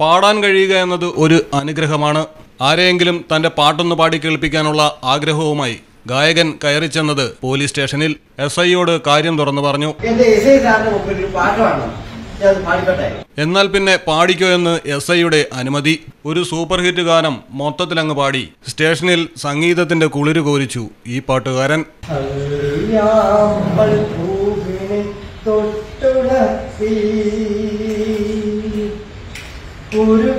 പാടാൻ കഴിയുക എന്നത് ഒരു അനുഗ്രഹമാണ്. ആരെയെങ്കിലും തന്റെ പാട്ടൊന്ന് പാടി കേൾപ്പിക്കാനുള്ള ആഗ്രഹവുമായി ഗായകൻ കയറിച്ചെന്നത് പോലീസ് സ്റ്റേഷനിൽ. എസ് ഐയോട് കാര്യം തുറന്നു പറഞ്ഞു. എന്നാൽ പിന്നെ പാടിക്കോ എന്ന് എസ് ഐയുടെ അനുമതി. ഒരു സൂപ്പർ ഹിറ്റ് ഗാനം മൊത്തത്തിൽ അങ്ങ് പാടി സ്റ്റേഷനിൽ സംഗീതത്തിന്റെ കുളിര് കോരിച്ചു ഈ പാട്ടുകാരൻ. അറിയാമ്പൽ പൂവിനെ തൊട്ടുണർത്തി ഒരു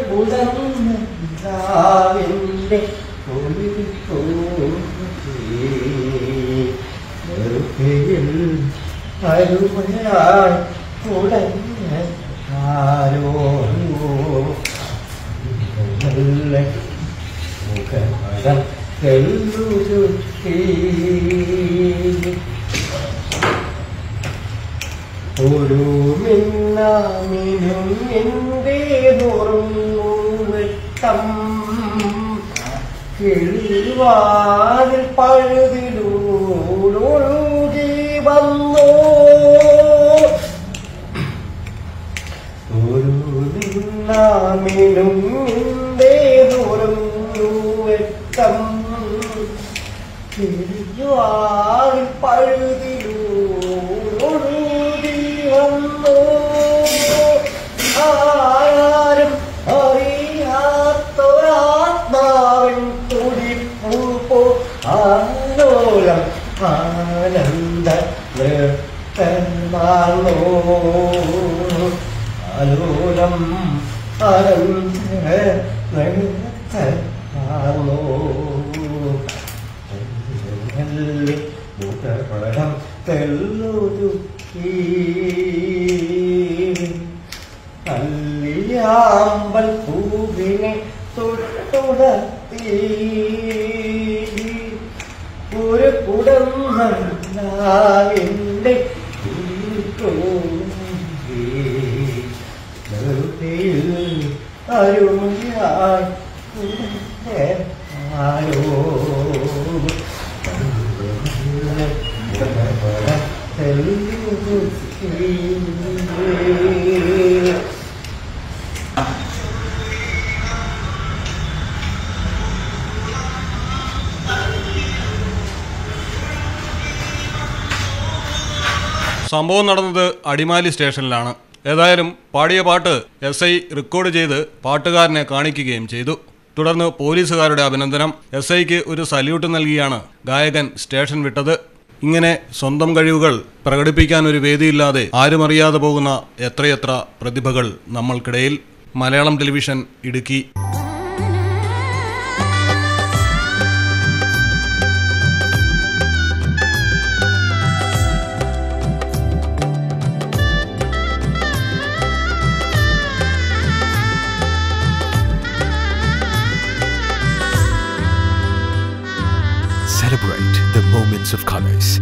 കുടന്നിന്റെ അരുമയായി കുടഞ്ഞ ആരോ നല്ല മുഖമടം തെല്ലുരുത്തി ഒരു മിന്നാമിനും എന്റെ വെട്ടം കിളിവാതിൽ പഴുതിലൂടൊഴുകി വന്നോ. ഒരു നിന്നാമിനും നിന്റെ വെട്ടം കിളിവാതിൽ പഴുതിലൂടൊഴുകി വന്നോ. ആലോലം ആനന്ദ നൃത്തമാണോ ആലോലം ആനന്ദ നൃത്തമാണോ മുഖപടം തെല്ലൊരുക്കി കല്ലിയാമ്പൽ പൂവിനെ തൊട്ടുണർത്തി. ഒരു കുടം നന്നാവിന്റെ അരുമയായി ആരോ സംഭവം നടന്നത് അടിമാലി സ്റ്റേഷനിലാണ്. ഏതായാലും പാടിയ പാട്ട് എസ് ഐ റെക്കോർഡ് ചെയ്ത് പാട്ടുകാരനെ കാണിക്കുകയും ചെയ്തു. തുടർന്ന് പോലീസുകാരുടെ അഭിനന്ദനം. എസ് ഐക്ക് ഒരു സല്യൂട്ട് നൽകിയാണ് ഗായകൻ സ്റ്റേഷൻ വിട്ടത്. ഇങ്ങനെ സ്വന്തം കഴിവുകൾ പ്രകടിപ്പിക്കാൻ ഒരു വേദിയില്ലാതെ ആരുമറിയാതെ പോകുന്ന എത്രയെത്ര പ്രതിഭകൾ നമ്മൾക്കിടയിൽ. Malayalam television Idukki. Celebrate the moments of colors.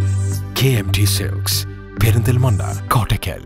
KMT Silks, Perindalmanda, Kottakkal.